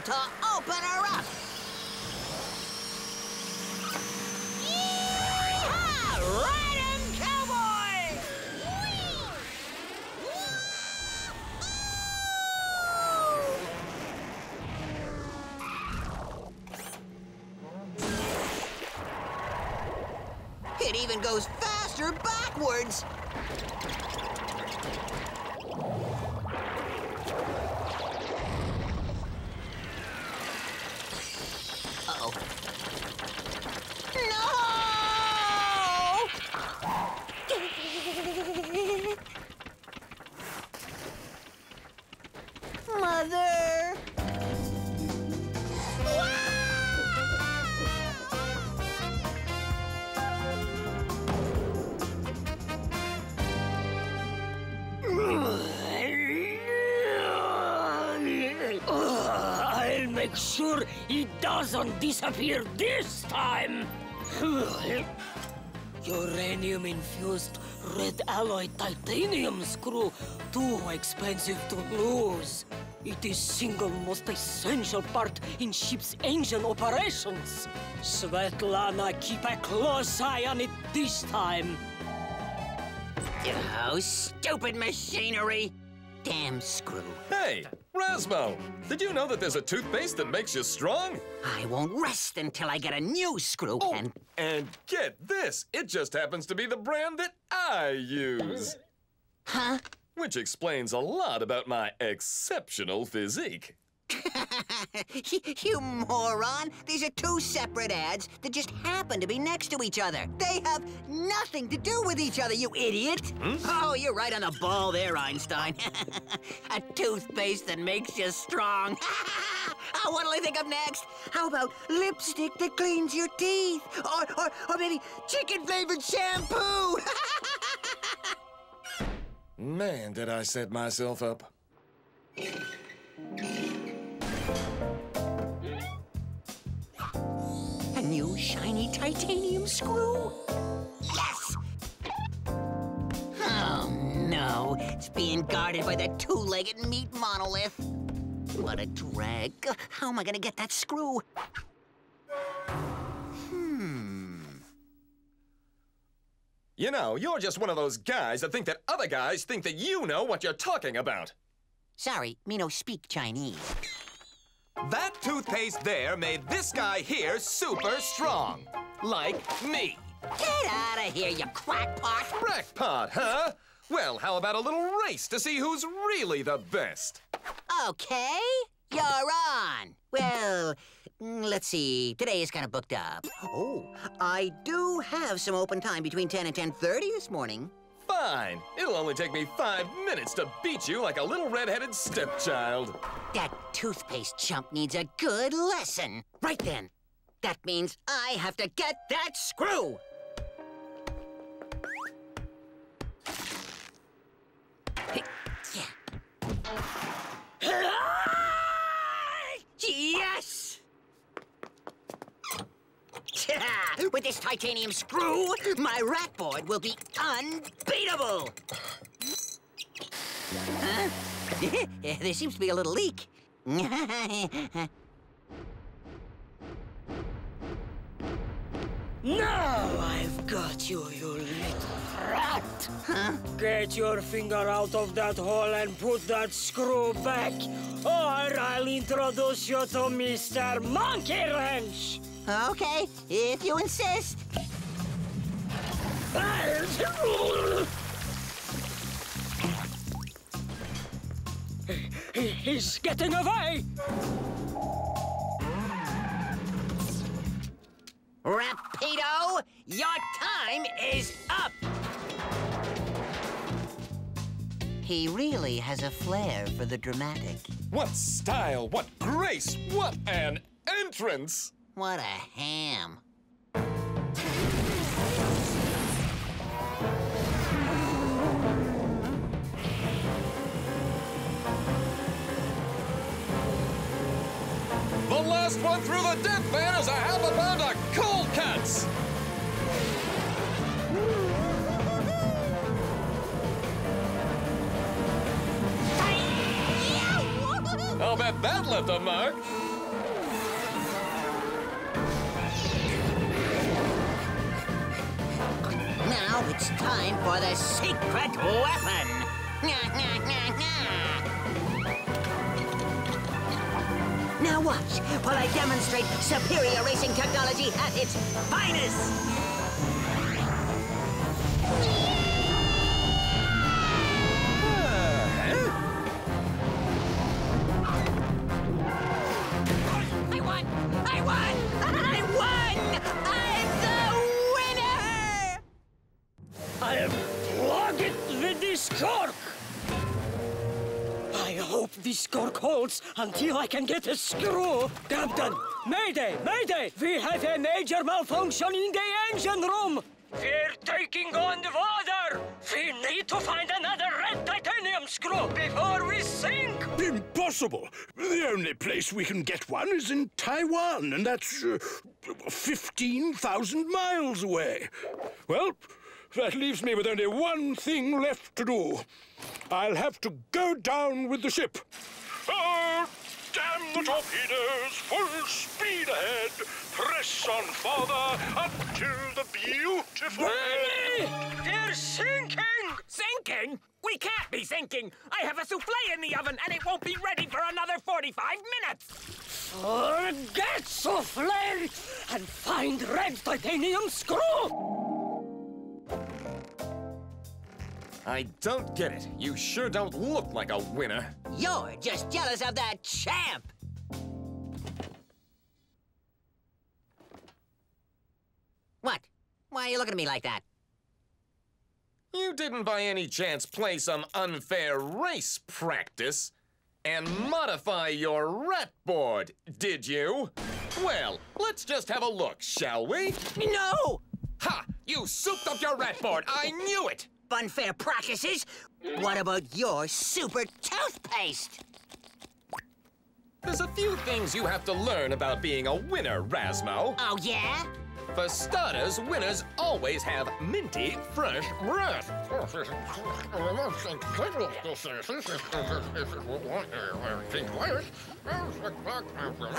time to open her up. It even goes faster backwards. Make sure he doesn't disappear this time. Uranium-infused red alloy titanium screw, too expensive to lose. It is single most essential part in ship's engine operations. Svetlana, keep a close eye on it this time. Oh, stupid machinery! Damn screw. Hey, Razmo, did you know that there's a toothpaste that makes you strong? I won't rest until I get a new screw Oh, and... and get this, it just happens to be the brand that I use. Huh? Which explains a lot about my exceptional physique. you moron! These are two separate ads that just happen to be next to each other. They have nothing to do with each other, you idiot! Hmm? Oh, you're right on the ball there, Einstein. A toothpaste that makes you strong. oh, what'll I think of next? How about lipstick that cleans your teeth? Or, or, or maybe chicken-flavored shampoo? Man, did I set myself up. Shiny titanium screw? Yes! Oh, no. It's being guarded by that two-legged meat monolith. What a drag. How am I gonna get that screw? Hmm. You know, you're just one of those guys that think that other guys think that you know what you're talking about. Sorry, me no speak Chinese. That toothpaste there made this guy here super strong. Like me. Get out of here, you crackpot! Crackpot, huh? Well, how about a little race to see who's really the best? Okay, you're on. Well, mm, let's see. Today is kind of booked up. Oh, I do have some open time between 10 and 10.30 this morning. Fine. It'll only take me five minutes to beat you like a little red-headed stepchild. That toothpaste chump needs a good lesson. Right then. That means I have to get that screw. Yes! With this titanium screw, my rat board will be unbeatable. Huh? there seems to be a little leak. Now I've got you, you little rat. Huh? Get your finger out of that hole and put that screw back, or I'll introduce you to Mr. Monkey Wrench. okay, if you insist. He's getting away. Rapido, your time is up! He really has a flair for the dramatic. What style, what grace, what an entrance! What a ham. just went through the death man, as a half a pound of cold cuts! I'll bet that left a mark. Now it's time for the secret weapon. Now watch while I demonstrate superior racing technology at its finest. Cork holds until I can get a screw. Captain, Mayday, Mayday! We have a major malfunction in the engine room. We're taking on the water. We need to find another red titanium screw before we sink. Impossible! The only place we can get one is in Taiwan, and that's uh, 15,000 miles away. Well, that leaves me with only one thing left to do. I'll have to go down with the ship. Oh, damn the torpedoes! Full speed ahead! Press on farther until the beautiful... Benny, they're sinking. Sinking? We can't be sinking! I have a souffle in the oven and it won't be ready for another 45 minutes! Forget souffle and find red titanium screw. I don't get it. You sure don't look like a winner. You're just jealous of that champ! What? Why are you looking at me like that? You didn't by any chance play some unfair race practice and modify your rat board, did you? Well, let's just have a look, shall we? No! Ha! You souped up your rat board. I knew it! Unfair practices? What about your super toothpaste? There's a few things you have to learn about being a winner, Razmo. Oh, yeah? For starters, winners always have minty, fresh breath.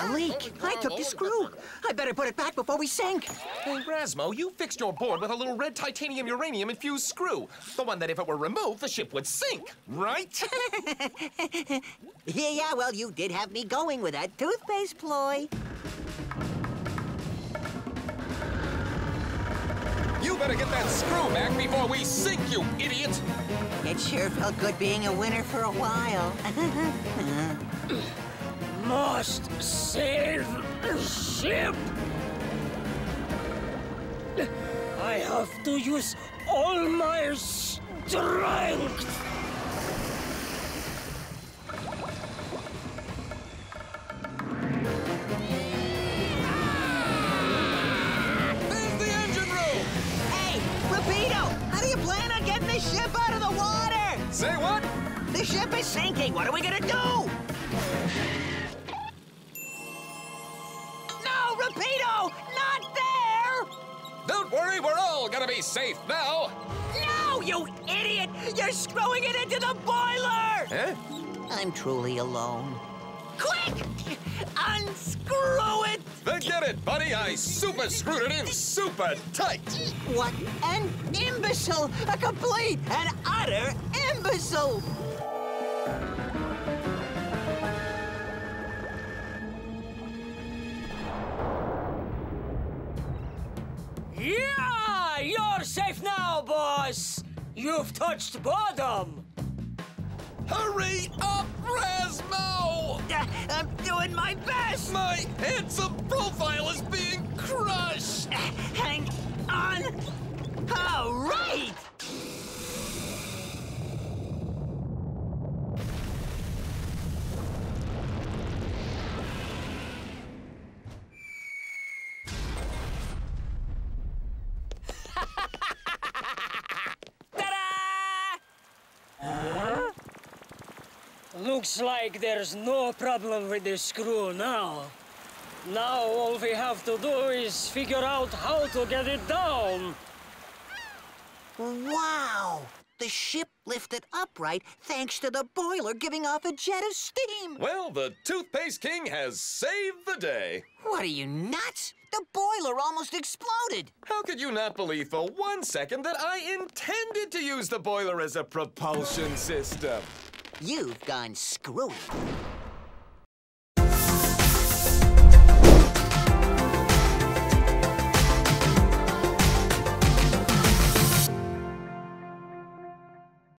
A leak. I took the screw. I better put it back before we sink. Hey, Razmo, you fixed your board with a little red titanium uranium infused screw. The one that if it were removed, the ship would sink, right? Yeah, yeah, well, you did have me going with that toothpaste ploy. You better get that screw back before we sink, you idiot! It sure felt good being a winner for a while. Must save the ship. I have to use all my strength. Say what? The ship is sinking. What are we gonna do? No, Rapido! Not there! Don't worry, we're all gonna be safe now. No, you idiot! You're screwing it into the boiler! Huh? I'm truly alone. Quick! Unscrew it! Forget it, buddy. I super screwed it in super tight. What an imbecile! A complete and utter imbecile! Yeah, you're safe now, boss. You've touched bottom. Hurry up, Razmo! I'm doing my best! My handsome profile is being crushed! Hang on! All right! Looks like there's no problem with the screw now. Now all we have to do is figure out how to get it down. Wow! The ship lifted upright thanks to the boiler giving off a jet of steam. Well, the Toothpaste King has saved the day. What are you, nuts? The boiler almost exploded. How could you not believe for one second that I intended to use the boiler as a propulsion system? You've gone screwy.